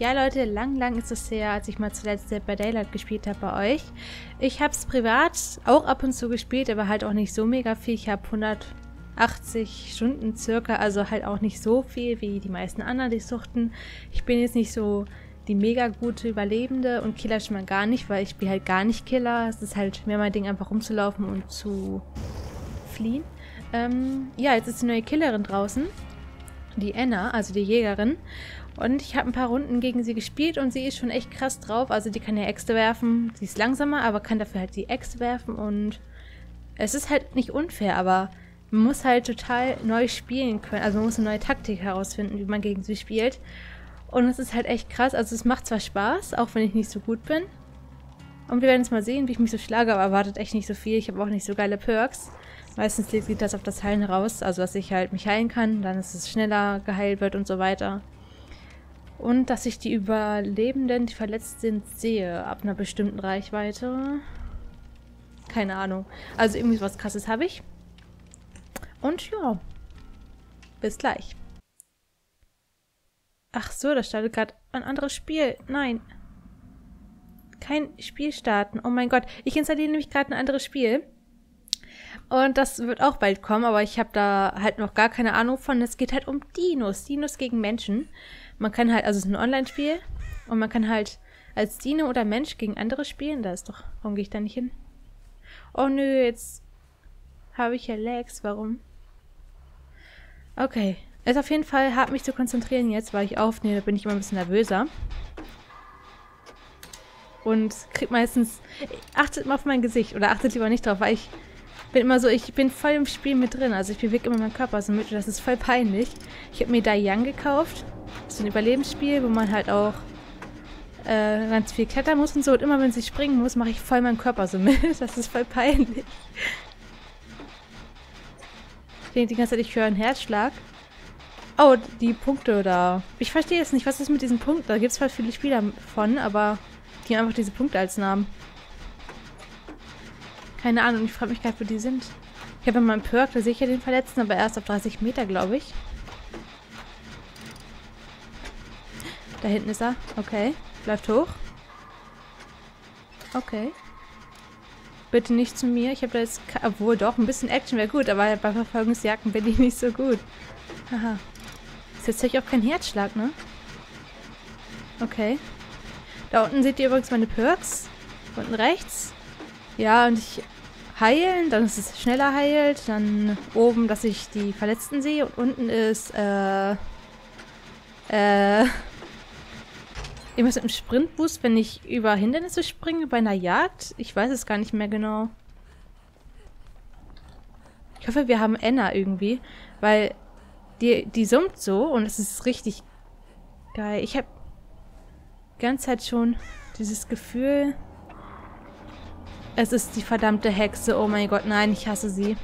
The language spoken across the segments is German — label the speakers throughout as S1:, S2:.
S1: Ja, Leute, lang, lang ist es her, als ich mal zuletzt Dead by Daylight gespielt habe bei euch. Ich habe es privat auch ab und zu gespielt, aber halt auch nicht so mega viel. Ich habe 180 Stunden circa, also halt auch nicht so viel wie die meisten anderen, die suchten. Ich bin jetzt nicht so die mega gute Überlebende und Killer schon mal gar nicht, weil ich spiele halt gar nicht Killer. Es ist halt mehr mein Ding, einfach rumzulaufen und zu fliehen. Ähm, ja, jetzt ist die neue Killerin draußen. Die Anna, also die Jägerin. Und ich habe ein paar Runden gegen sie gespielt und sie ist schon echt krass drauf. Also die kann ja Äxte werfen. Sie ist langsamer, aber kann dafür halt die Äxte werfen. Und es ist halt nicht unfair, aber man muss halt total neu spielen können. Also man muss eine neue Taktik herausfinden, wie man gegen sie spielt. Und es ist halt echt krass. Also es macht zwar Spaß, auch wenn ich nicht so gut bin. Und wir werden jetzt mal sehen, wie ich mich so schlage, aber erwartet echt nicht so viel. Ich habe auch nicht so geile Perks. Meistens liegt das auf das Heilen raus, also dass ich halt mich heilen kann, dann ist es schneller geheilt wird und so weiter. Und dass ich die Überlebenden, die verletzt sind, sehe ab einer bestimmten Reichweite. Keine Ahnung. Also irgendwie was krasses habe ich. Und ja, bis gleich. Ach so, da startet gerade ein anderes Spiel. Nein. Kein Spiel starten. Oh mein Gott. Ich installiere nämlich gerade ein anderes Spiel. Und das wird auch bald kommen, aber ich habe da halt noch gar keine Ahnung von. Es geht halt um Dinos. Dinos gegen Menschen. Man kann halt, also es ist ein Online-Spiel. Und man kann halt als Dino oder Mensch gegen andere spielen. Da ist doch, warum gehe ich da nicht hin? Oh nö, jetzt habe ich ja Lags. Warum? Okay. Es ist auf jeden Fall hart, mich zu konzentrieren jetzt, weil ich aufnehme. Da bin ich immer ein bisschen nervöser. Und krieg meistens... Achtet mal auf mein Gesicht. Oder achtet lieber nicht drauf, weil ich bin immer so, ich bin voll im Spiel mit drin. Also ich bewege immer meinen Körper so mit. Das ist voll peinlich. Ich habe mir Da Young gekauft. Das ist ein Überlebensspiel, wo man halt auch äh, ganz viel klettern muss und so. Und immer wenn ich springen muss, mache ich voll meinen Körper so mit. Das ist voll peinlich. Ich denke die ganze Zeit, ich höre einen Herzschlag. Oh, die Punkte da. Ich verstehe jetzt nicht, was ist mit diesen Punkten? Da gibt es voll viele Spieler von, aber die haben einfach diese Punkte als Namen. Keine Ahnung, ich frage mich gerade, wo die sind. Ich habe mal einen Perk, da sehe ich ja den Verletzten, aber erst auf 30 Meter, glaube ich. Da hinten ist er. Okay. Bleibt hoch. Okay. Bitte nicht zu mir. Ich habe da jetzt... Obwohl, doch, ein bisschen Action wäre gut, aber bei Verfolgungsjagden bin ich nicht so gut. Haha. Ist jetzt ich auch keinen Herzschlag, ne? Okay. Da unten seht ihr übrigens meine Perks. Unten rechts. Ja, und ich heilen, dann ist es schneller heilt, dann oben, dass ich die Verletzten sehe und unten ist, äh, äh, irgendwas mit einem Sprintboost, wenn ich über Hindernisse springe bei einer Jagd. Ich weiß es gar nicht mehr genau. Ich hoffe, wir haben Enna irgendwie, weil die, die summt so und es ist richtig geil. Ich habe die ganze Zeit schon dieses Gefühl, es ist die verdammte Hexe. Oh mein Gott, nein, ich hasse sie.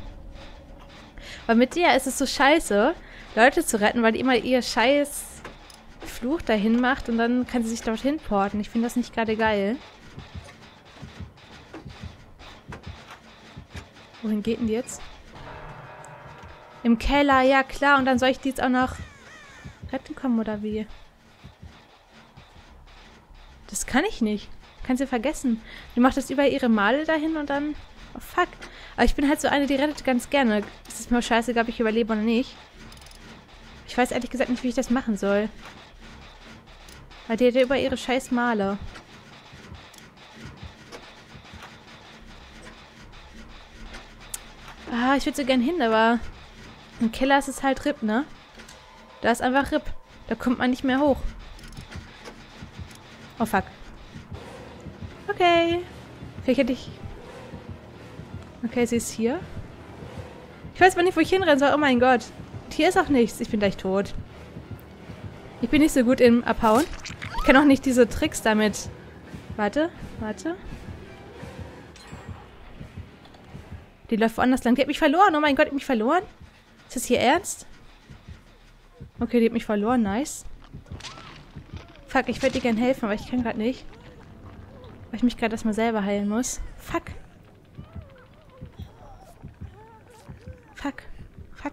S1: Weil mit der ist es so scheiße, Leute zu retten, weil die immer ihr scheiß Fluch dahin macht und dann kann sie sich dorthin porten. Ich finde das nicht gerade geil. Wohin geht denn die jetzt? Im Keller, ja klar. Und dann soll ich die jetzt auch noch retten kommen, oder wie? Das kann ich nicht. Kannst du vergessen. Die macht das über ihre Male dahin und dann... Oh, fuck. Aber ich bin halt so eine, die rettet ganz gerne. Es ist mir scheißegal, ob ich überlebe oder nicht. Ich weiß ehrlich gesagt nicht, wie ich das machen soll. Weil die hat ja über ihre scheiß Male. Ah, ich würde so gern hin, aber im Keller ist es halt RIP, ne? Da ist einfach RIP. Da kommt man nicht mehr hoch. Oh, fuck. Vielleicht hätte ich... Okay, sie ist hier. Ich weiß mal nicht, wo ich hinrennen soll. Oh mein Gott. Hier ist auch nichts. Ich bin gleich tot. Ich bin nicht so gut im Abhauen. Ich kann auch nicht diese Tricks damit... Warte, warte. Die läuft woanders lang. Die hat mich verloren. Oh mein Gott, die hat mich verloren. Ist das hier ernst? Okay, die hat mich verloren. Nice. Fuck, ich würde dir gerne helfen, aber ich kann gerade nicht. Weil ich mich gerade erstmal selber heilen muss. Fuck. Fuck. Fuck.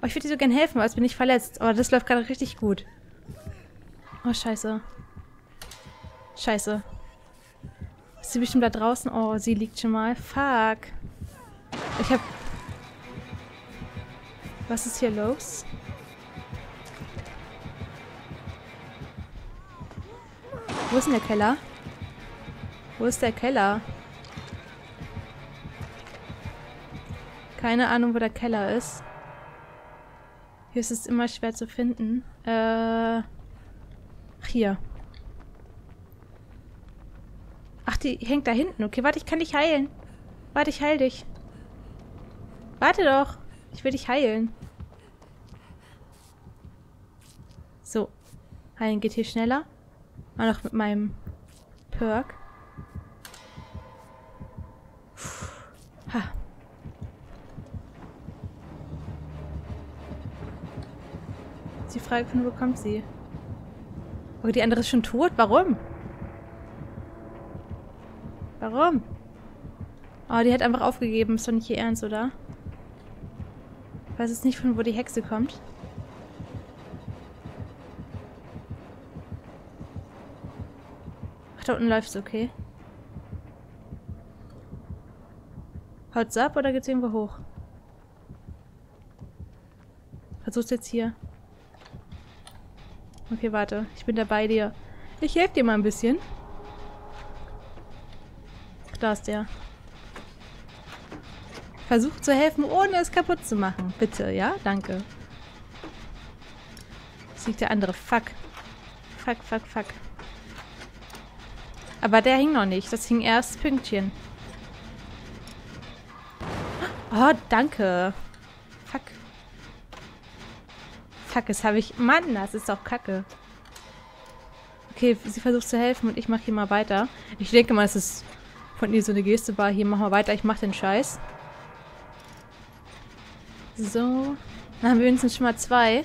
S1: Oh, ich würde dir so gerne helfen, aber jetzt bin ich verletzt. Aber das läuft gerade richtig gut. Oh, scheiße. Scheiße. Ist sie bestimmt da draußen? Oh, sie liegt schon mal. Fuck. Ich hab... Was ist hier los? Wo ist denn der Keller? Wo ist der Keller? Keine Ahnung, wo der Keller ist. Hier ist es immer schwer zu finden. Äh... Hier. Ach, die hängt da hinten. Okay, warte, ich kann dich heilen. Warte, ich heil dich. Warte doch. Ich will dich heilen. So. Heilen geht hier schneller. Mal noch mit meinem Perk. Ha. Die Frage, von wo kommt sie? Oh, die andere ist schon tot. Warum? Warum? Oh, die hat einfach aufgegeben. Ist doch nicht ihr Ernst, oder? Ich weiß jetzt nicht, von wo die Hexe kommt. Ach, da unten läuft's, okay. Haut's ab oder geht's irgendwo hoch? Versuch's jetzt hier. Okay, warte. Ich bin da bei dir. Ich helfe dir mal ein bisschen. Da ist der. Versuch zu helfen, ohne es kaputt zu machen. Bitte, ja? Danke. Das liegt der andere. Fuck. Fuck, fuck, fuck. Aber der hing noch nicht. Das hing erst Pünktchen. Oh, danke. Fuck. Fuck, das habe ich... Mann, das ist doch kacke. Okay, sie versucht zu helfen und ich mache hier mal weiter. Ich denke mal, es ist von ihr so eine Geste war. Hier, machen wir weiter. Ich mache den Scheiß. So. Dann haben wir wenigstens schon mal zwei.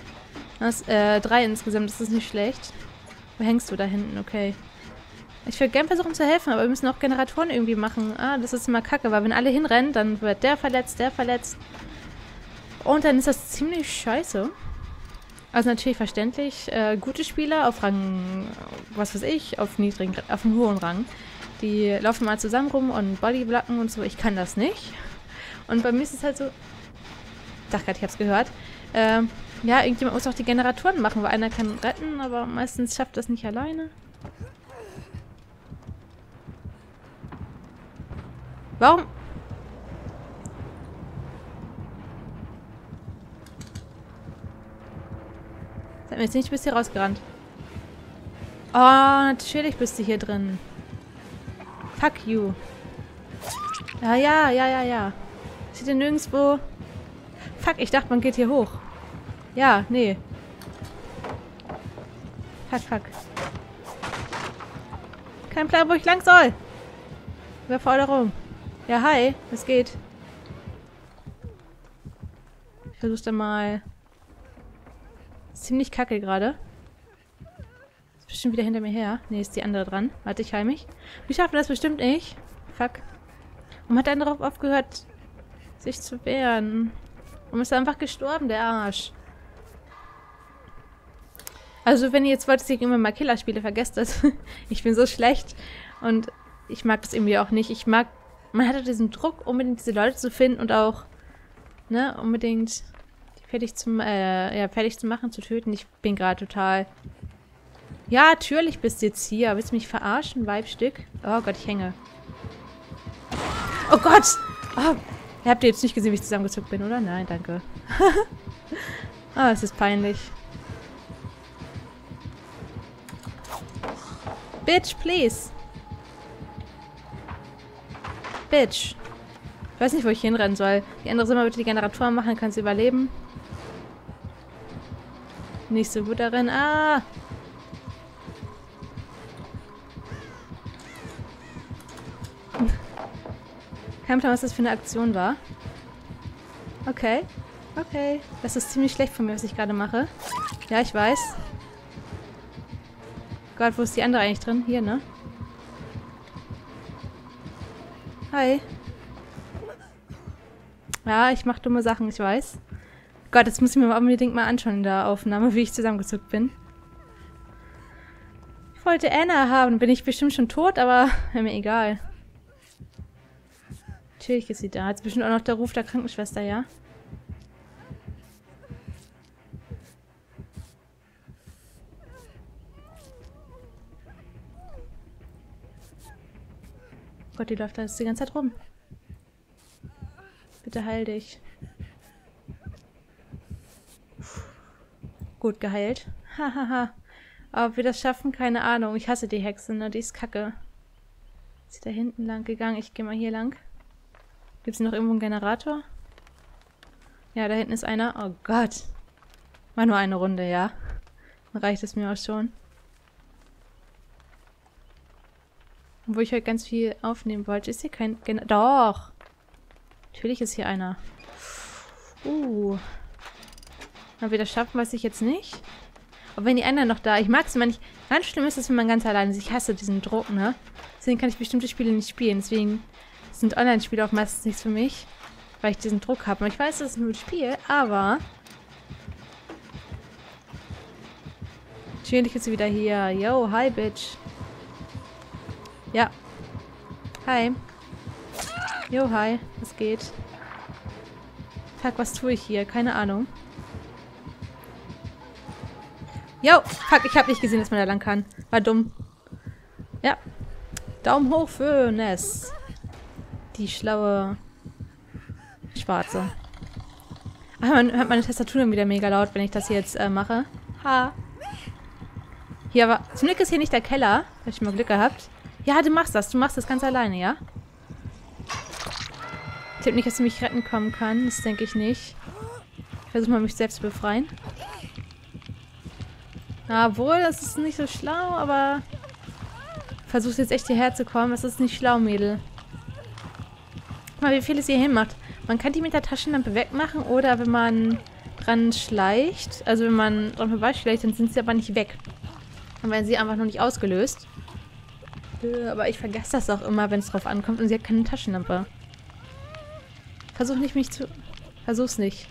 S1: Das, äh, drei insgesamt. Das ist nicht schlecht. Wo hängst du da hinten? Okay. Ich würde gerne versuchen zu helfen, aber wir müssen auch Generatoren irgendwie machen. Ah, das ist immer kacke, weil wenn alle hinrennen, dann wird der verletzt, der verletzt. Und dann ist das ziemlich scheiße. Also natürlich verständlich. Äh, gute Spieler auf Rang, was weiß ich, auf niedrigen, auf einem hohen Rang. Die laufen mal zusammen rum und Bodyblocken und so. Ich kann das nicht. Und bei mir ist es halt so... Dachte gerade, ich hab's gehört. Äh, ja, irgendjemand muss auch die Generatoren machen, weil einer kann retten, aber meistens schafft das nicht alleine. Warum? Sag mir jetzt nicht, bist hier rausgerannt. Oh, natürlich bist du hier drin. Fuck you. Ja, ja, ja, ja, ja. Sieht denn nirgendwo... Fuck, ich dachte, man geht hier hoch. Ja, nee. Fuck, fuck. Kein Plan, wo ich lang soll. Überforderung. Ja, hi. Es geht. Ich versuch's dann mal... Ziemlich kacke gerade. Ist bestimmt wieder hinter mir her. Ne, ist die andere dran. Warte, ich heil mich. Wir schaffen das bestimmt nicht. Fuck. Warum hat der andere aufgehört, sich zu wehren? Warum ist einfach gestorben, der Arsch? Also, wenn ihr jetzt wollt, dass ich immer mal Killerspiele, vergesst das. ich bin so schlecht. Und ich mag das irgendwie auch nicht. Ich mag... Man hatte diesen Druck, unbedingt diese Leute zu finden und auch, ne, unbedingt fertig zum, äh, ja, fertig zu machen, zu töten. Ich bin gerade total ja, natürlich bist du jetzt hier. Willst du mich verarschen, Weibstück? Oh Gott, ich hänge. Oh Gott! Oh, habt ihr jetzt nicht gesehen, wie ich zusammengezuckt bin, oder? Nein, danke. oh, es ist peinlich. Bitch, please. Bitch. Ich weiß nicht, wo ich hinrennen soll. Die andere soll mal bitte die Generatoren machen, kann sie überleben. Nicht so gut darin. Ah! Kein Plan, was das für eine Aktion war. Okay. Okay. Das ist ziemlich schlecht von mir, was ich gerade mache. Ja, ich weiß. Gott, wo ist die andere eigentlich drin? Hier, ne? Hi. Ja, ich mache dumme Sachen, ich weiß. Gott, jetzt muss ich mir unbedingt mal anschauen in der Aufnahme, wie ich zusammengezuckt bin. wollte Anna haben. Bin ich bestimmt schon tot, aber mir egal. Natürlich ist sie da. Jetzt bestimmt auch noch der Ruf der Krankenschwester, ja? Gott, die läuft da jetzt die ganze Zeit rum. Bitte heil dich. Gut geheilt. Hahaha. Ob wir das schaffen, keine Ahnung. Ich hasse die Hexe, ne? Die ist kacke. Ist sie da hinten lang gegangen? Ich gehe mal hier lang. Gibt es noch irgendwo einen Generator? Ja, da hinten ist einer. Oh Gott. War nur eine Runde, ja. Dann reicht es mir auch schon. Wo ich heute ganz viel aufnehmen wollte. Ist hier kein... Gen Doch! Natürlich ist hier einer. Uh. Ob wir das schaffen, weiß ich jetzt nicht. Aber wenn die anderen noch da... Ich mag es immer nicht... Ganz schlimm ist es, wenn man ganz alleine ist. Ich hasse diesen Druck, ne? Deswegen kann ich bestimmte Spiele nicht spielen. Deswegen sind Online-Spiele auch meistens nichts für mich. Weil ich diesen Druck habe. Und ich weiß, das ist ein Spiel, aber... Natürlich ist sie wieder hier. Yo, hi, Bitch. Ja. Hi. Jo, hi. Was geht? Fuck, was tue ich hier? Keine Ahnung. Jo, fuck, ich habe nicht gesehen, dass man da lang kann. War dumm. Ja. Daumen hoch für Ness. Die schlaue Schwarze. Ach, man hört meine Tastatur dann wieder mega laut, wenn ich das jetzt äh, mache. Ha. Hier aber, zum Glück ist hier nicht der Keller. Hab ich mal Glück gehabt. Ja, du machst das. Du machst das ganz alleine, ja? Ich glaube nicht, dass du mich retten kommen kann. Das denke ich nicht. Ich versuche mal, mich selbst zu befreien. Obwohl, das ist nicht so schlau, aber... Versuchst jetzt echt hierher zu kommen. Das ist nicht schlau, Mädel. Guck mal, wie viel es hier hin macht. Man kann die mit der Taschenlampe wegmachen oder wenn man dran schleicht, also wenn man dran vorbeischleicht, dann sind sie aber nicht weg. Dann werden sie einfach nur nicht ausgelöst. Aber ich vergesse das auch immer, wenn es drauf ankommt. Und sie hat keine Taschenlampe. Versuch nicht, mich zu... Versuch's nicht.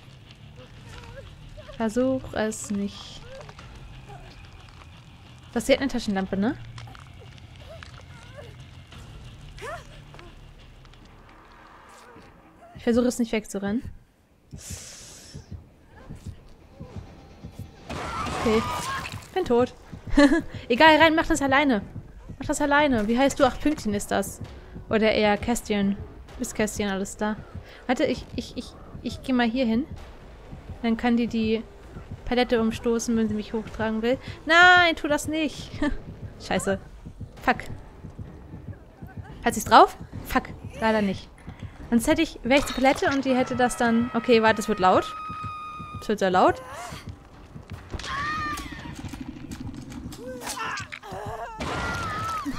S1: Versuch es nicht. Was, sie hat eine Taschenlampe, ne? Ich versuche es nicht wegzurennen. Okay. Bin tot. Egal, rein, mach das alleine. Mach das alleine. Wie heißt du? Ach, Pünktchen ist das. Oder eher Kästchen. Ist Kästchen alles da? Warte, ich, ich, ich, ich gehe mal hier hin. Dann kann die die Palette umstoßen, wenn sie mich hochtragen will. Nein, tu das nicht. Scheiße. Fuck. Hat sie's drauf? Fuck. Leider nicht. Sonst hätte ich, wäre ich die Palette und die hätte das dann... Okay, warte, es wird laut. Es wird sehr laut.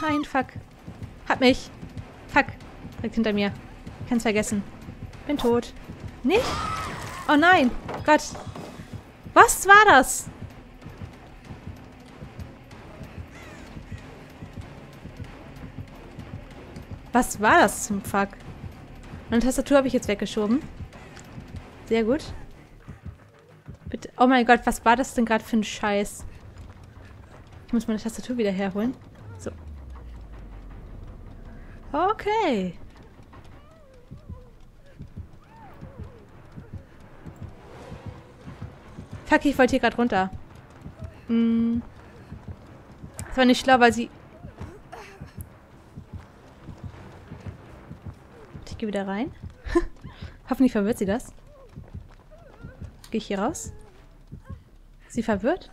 S1: Nein, fuck. Hat mich. Fuck. Direkt hinter mir. Kann's vergessen. Bin tot. Nicht? Oh nein. Gott. Was war das? Was war das zum Fuck? Meine Tastatur habe ich jetzt weggeschoben. Sehr gut. Bitte. Oh mein Gott, was war das denn gerade für ein Scheiß? Ich muss meine Tastatur wieder herholen. Okay. Fuck, ich wollte hier gerade runter. Hm. Das war nicht schlau, weil sie... Ich gehe wieder rein. Hoffentlich verwirrt sie das. Gehe ich hier raus? Sie verwirrt?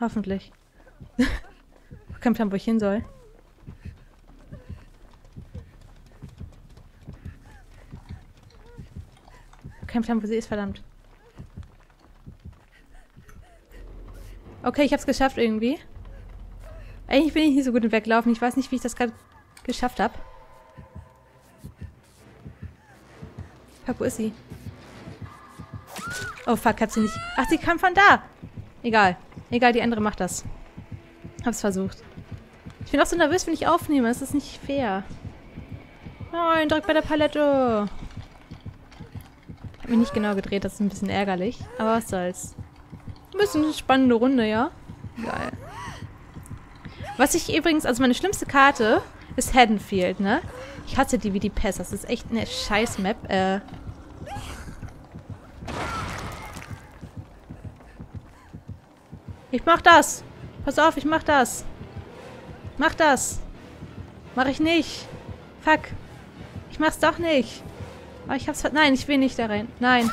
S1: Hoffentlich. Kein Plan, wo ich hin soll. Kein Plan, wo sie ist, verdammt. Okay, ich hab's geschafft irgendwie. Eigentlich bin ich nicht so gut im Weglaufen. Ich weiß nicht, wie ich das gerade geschafft habe. Fuck, wo ist sie? Oh, fuck, hat sie nicht... Ach, sie kam von da! Egal. Egal, die andere macht das. Hab's versucht. Ich bin auch so nervös, wenn ich aufnehme. Das ist nicht fair. Nein, direkt bei der Palette. Mich nicht genau gedreht, das ist ein bisschen ärgerlich. Aber was soll's. Ein bisschen eine spannende Runde, ja? Geil. Was ich übrigens, also meine schlimmste Karte ist Haddonfield, ne? Ich hasse die wie die Pest. Das ist echt eine scheiß Map. Äh. Ich mach das. Pass auf, ich mach das. Mach das. Mach ich nicht. Fuck. Ich mach's doch nicht. Aber ich hab's... Nein, ich will nicht da rein. Nein.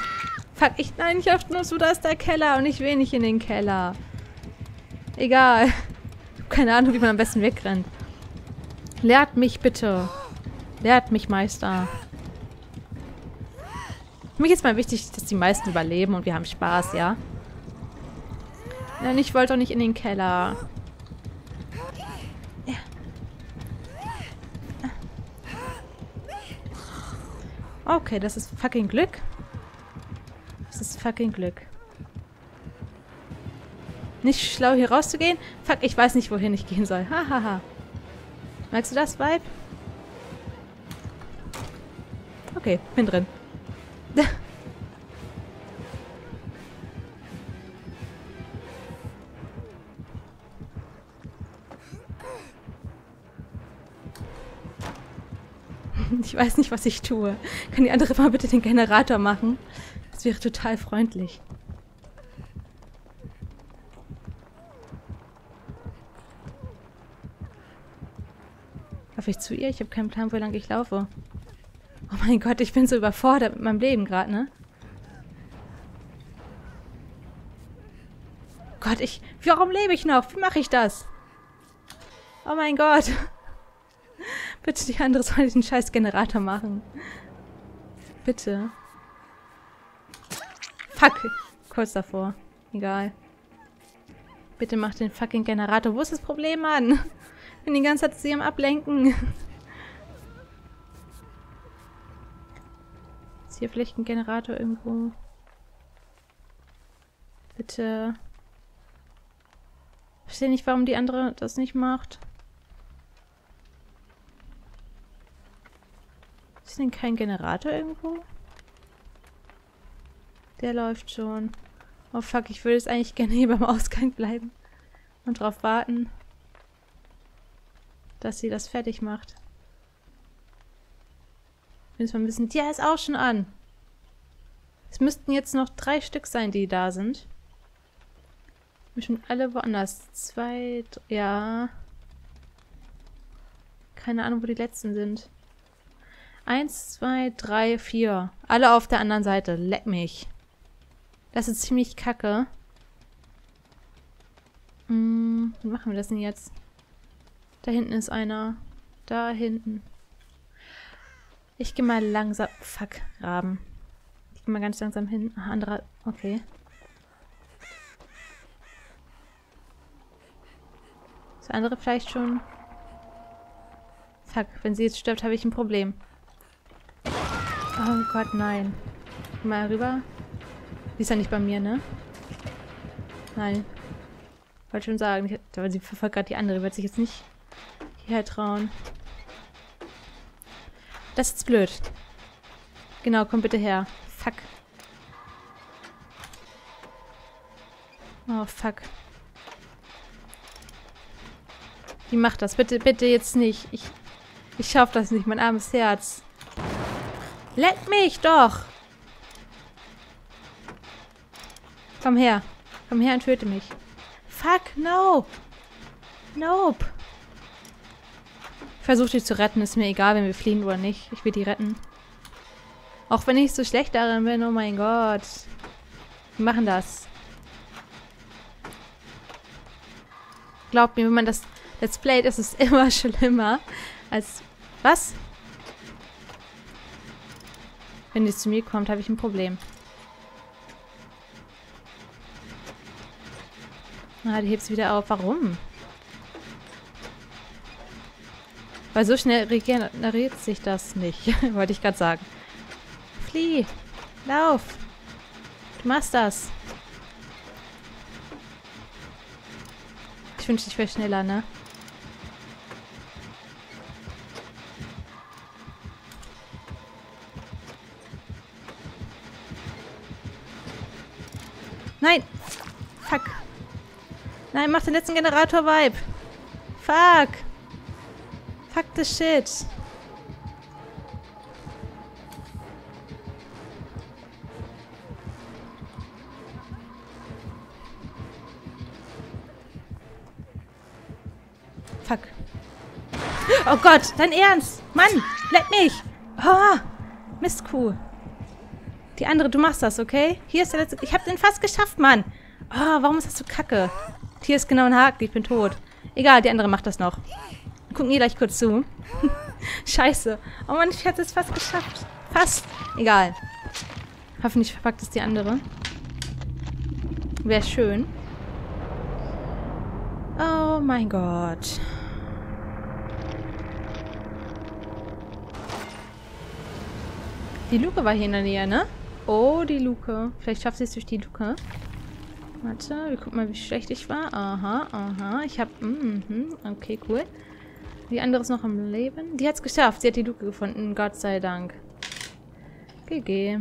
S1: Fuck, ich... Nein, ich hab nur so, da ist der Keller und ich will nicht in den Keller. Egal. Keine Ahnung, wie man am besten wegrennt. Lehrt mich bitte. Lehrt mich, Meister. Für mich ist mal wichtig, dass die meisten überleben und wir haben Spaß, ja? Nein, ich wollte doch nicht in den Keller. Okay, das ist fucking Glück. Das ist fucking Glück. Nicht schlau hier rauszugehen? Fuck, ich weiß nicht, wohin ich gehen soll. Hahaha. Merkst du das, Vibe? Okay, bin drin. Ich weiß nicht, was ich tue. Kann die andere mal bitte den Generator machen? Das wäre total freundlich. Laufe ich zu ihr? Ich habe keinen Plan, wo lang ich laufe. Oh mein Gott, ich bin so überfordert mit meinem Leben gerade, ne? Gott, ich... Warum lebe ich noch? Wie mache ich das? Oh mein Gott. Bitte, die andere soll diesen scheiß Generator machen. Bitte. Fuck. Kurz davor. Egal. Bitte mach den fucking Generator. Wo ist das Problem, Mann? Ich bin die ganze Zeit sie am Ablenken. Ist hier vielleicht ein Generator irgendwo? Bitte. Ich verstehe nicht, warum die andere das nicht macht. Denn kein Generator irgendwo? Der läuft schon. Oh fuck, ich würde jetzt eigentlich gerne hier beim Ausgang bleiben. Und darauf warten, dass sie das fertig macht. Müssen wir ein bisschen... Ja, ist auch schon an. Es müssten jetzt noch drei Stück sein, die da sind. Bestimmt alle woanders. Zwei... Ja... Keine Ahnung, wo die letzten sind. Eins, zwei, drei, vier. Alle auf der anderen Seite. Leck mich. Das ist ziemlich kacke. Hm, wie machen wir das denn jetzt? Da hinten ist einer. Da hinten. Ich gehe mal langsam... Fuck, Raben. Ich gehe mal ganz langsam hin. Ach, anderer... Okay. Das andere vielleicht schon... Fuck, wenn sie jetzt stirbt, habe ich ein Problem. Oh Gott, nein. Mal rüber. Die ist ja nicht bei mir, ne? Nein. Wollte schon sagen, aber sie verfolgt gerade die andere. Wird sich jetzt nicht hierher trauen. Das ist blöd. Genau, komm bitte her. Fuck. Oh, fuck. Wie macht das? Bitte, bitte jetzt nicht. Ich, ich schaff das nicht, mein armes Herz. Leck mich doch! Komm her. Komm her und töte mich. Fuck, no! Nope. Ich versuche die zu retten. Ist mir egal, wenn wir fliehen oder nicht. Ich will die retten. Auch wenn ich so schlecht darin bin. Oh mein Gott. Wir machen das. Glaubt mir, wenn man das Let's Playt, ist es immer schlimmer als... Was? Wenn die zu mir kommt, habe ich ein Problem. Ah, die hebt sie wieder auf. Warum? Weil so schnell regeneriert sich das nicht. Wollte ich gerade sagen. Flieh! Lauf! Du machst das! Ich wünschte, ich wäre schneller, ne? Nein! Fuck! Nein, mach den letzten Generator-Vibe! Fuck. Fuck the shit. Fuck. Oh Gott, dein Ernst. Mann, leck mich. Oh, Mistkuh. Die andere, du machst das, okay? Hier ist der letzte. Ich hab den fast geschafft, Mann. Oh, warum ist das so kacke? Hier ist genau ein Haken, ich bin tot. Egal, die andere macht das noch. Gucken ihr gleich kurz zu. Scheiße. Oh Mann, ich hatte es fast geschafft. Fast. Egal. Hoffentlich verpackt es die andere. Wäre schön. Oh mein Gott. Die Luke war hier in der Nähe, ne? Oh, die Luke. Vielleicht schafft sie es durch die Luke. Warte, wir gucken mal, wie schlecht ich war. Aha, aha. Ich hab... Mm, mm, okay, cool. Die andere ist noch am Leben. Die hat es geschafft. Sie hat die Luke gefunden. Gott sei Dank. GG.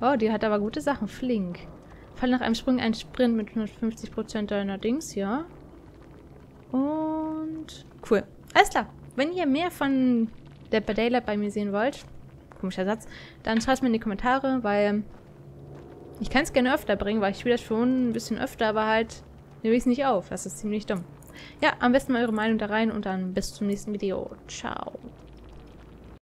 S1: Oh, die hat aber gute Sachen. Flink. Fall nach einem Sprung ein Sprint mit 150% deiner Dings, ja. Und... Cool. Alles klar. Wenn ihr mehr von der Daylight bei mir sehen wollt, komischer Satz, dann schreibt es mir in die Kommentare, weil ich kann es gerne öfter bringen, weil ich spiele das schon ein bisschen öfter, aber halt nehme ich es nicht auf. Das ist ziemlich dumm. Ja, am besten mal eure Meinung da rein und dann bis zum nächsten Video. Ciao.